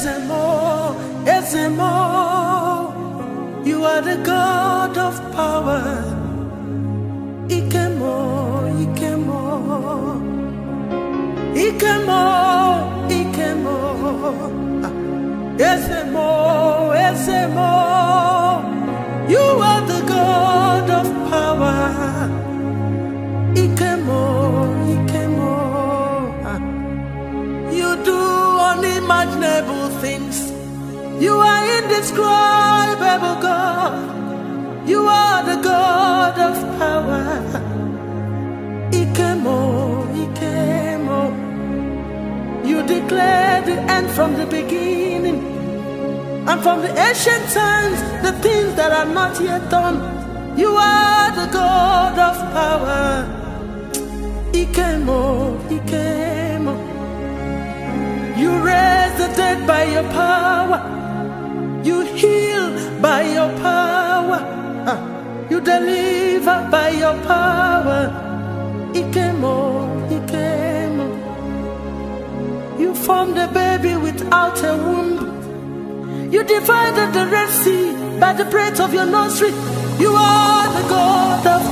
Ezemo, Ezemo, you are the God of power. Ikemo, Ikemo, Ikemo, Ikemo, Ah, Ezemo, Ezemo, you are things. You are indescribable, God. You are the God of power. Ikemo, Ikemo. You declared the end from the beginning. And from the ancient times, the things that are not yet done. You are the God by your power. You heal by your power. You deliver by your power. Ikemo, Ikemo. You formed a baby without a womb. You divided the Red Sea by the breath of your nostril. You are the God of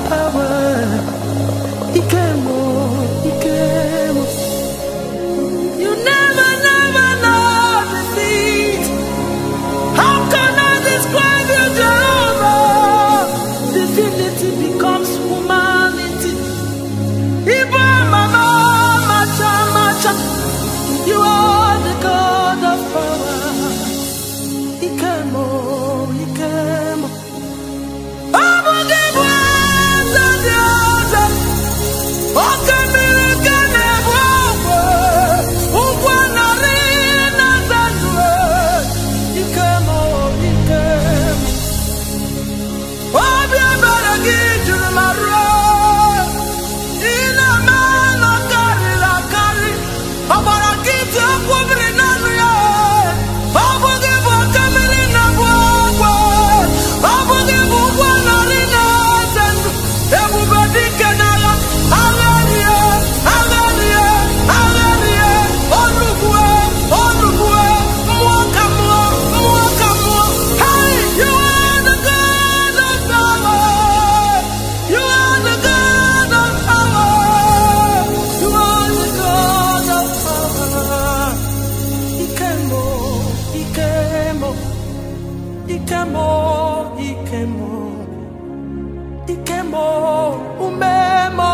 Ikemo, Umemo.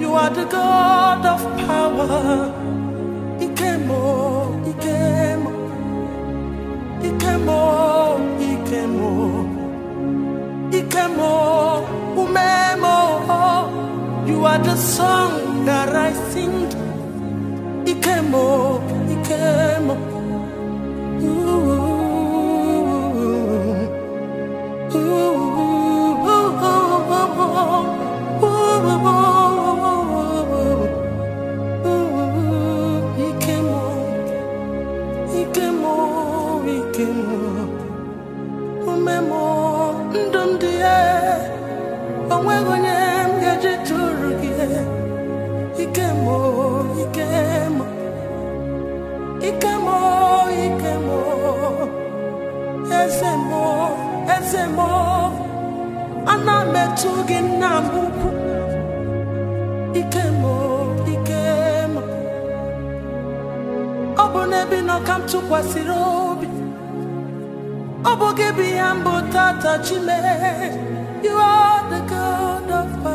You are the God of power. Ikemo, Ikemo, Ikemo, Ikemo, Ikemo, Umemo. You are the song that I sing. gị ume m ndụ dị e, ya o nweghị onye m ga-eji tụrụ gị e. ike m ike m ike m ike m. Eze m eze m ana m etu gị nna m ike m ike m. Ọ bụ n'ebe nọ ka m tụkwasịrị obi. You are the God of my.